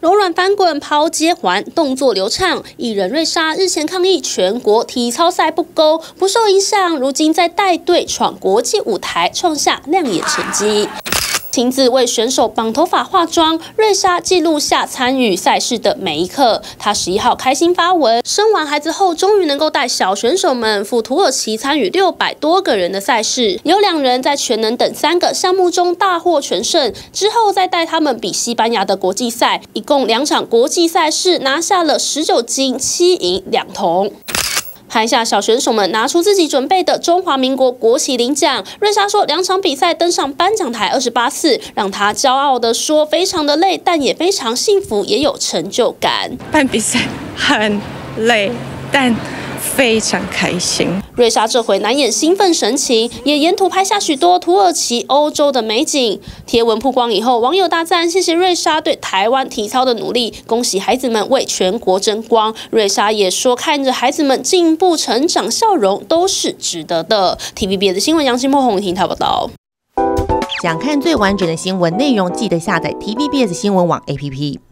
柔软翻滚、抛接环，动作流畅。艺人瑞莎日前抗议全国体操赛不公，不受影响，如今在带队闯国际舞台，创下亮眼成绩。亲自为选手绑头发、化妆，瑞莎记录下参与赛事的每一刻。她十一号开心发文，生完孩子后，终于能够带小选手们赴土耳其参与六百多个人的赛事。有两人在全能等三个项目中大获全胜，之后再带他们比西班牙的国际赛，一共两场国际赛事拿下了十九金、七银、两铜。台下小选手们拿出自己准备的中华民国国旗领奖。瑞莎说，两场比赛登上颁奖台二十八次，让她骄傲的说，非常的累，但也非常幸福，也有成就感。办比赛很累，但。非常开心，瑞莎这回难掩兴奋神情，也沿途拍下许多土耳其、欧洲的美景。贴文曝光以后，网友大赞：谢谢瑞莎对台湾体操的努力，恭喜孩子们为全国争光。瑞莎也说，看着孩子们进步成长，笑容都是值得的。TVB 的新闻，杨新波、洪婷台报道。想看最完整的新闻内容，记得下载 TVBS 新闻网 APP。